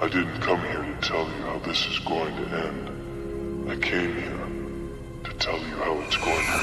I didn't come here to tell you how this is going to end. I came here to tell you how it's going to end.